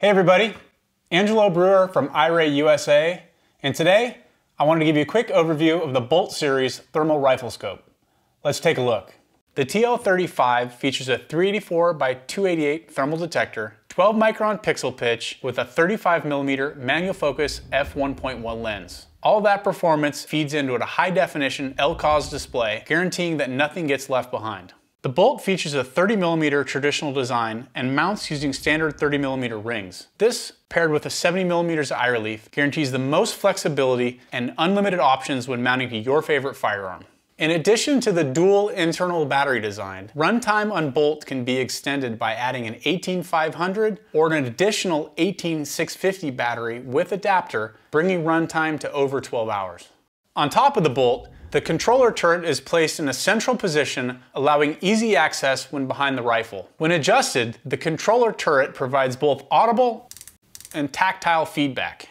Hey everybody, Angelo Brewer from iRay USA, and today I wanted to give you a quick overview of the Bolt Series thermal rifle scope. Let's take a look. The TL35 features a 384 by 288 thermal detector, 12 micron pixel pitch with a 35mm manual focus f1.1 lens. All that performance feeds into a high definition LCOS display, guaranteeing that nothing gets left behind. The Bolt features a 30mm traditional design and mounts using standard 30mm rings. This, paired with a 70mm eye relief, guarantees the most flexibility and unlimited options when mounting to your favorite firearm. In addition to the dual internal battery design, runtime on Bolt can be extended by adding an 18500 or an additional 18650 battery with adapter, bringing runtime to over 12 hours. On top of the Bolt, the controller turret is placed in a central position, allowing easy access when behind the rifle. When adjusted, the controller turret provides both audible and tactile feedback.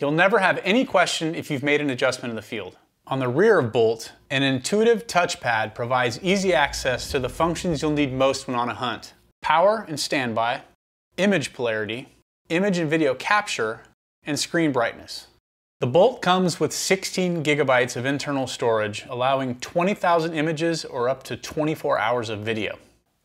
You'll never have any question if you've made an adjustment in the field. On the rear of Bolt, an intuitive touchpad provides easy access to the functions you'll need most when on a hunt. Power and standby, image polarity, image and video capture, and screen brightness. The Bolt comes with 16 gigabytes of internal storage, allowing 20,000 images or up to 24 hours of video.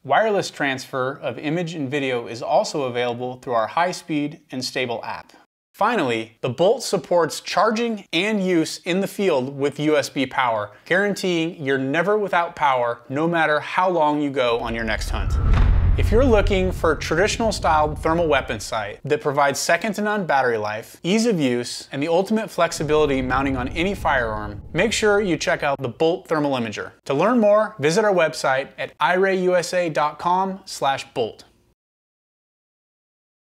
Wireless transfer of image and video is also available through our high-speed and stable app. Finally, the Bolt supports charging and use in the field with USB power, guaranteeing you're never without power no matter how long you go on your next hunt. If you're looking for a traditional styled thermal weapon sight that provides second to none battery life, ease of use, and the ultimate flexibility mounting on any firearm, make sure you check out the Bolt Thermal Imager. To learn more, visit our website at irayusa.com slash bolt.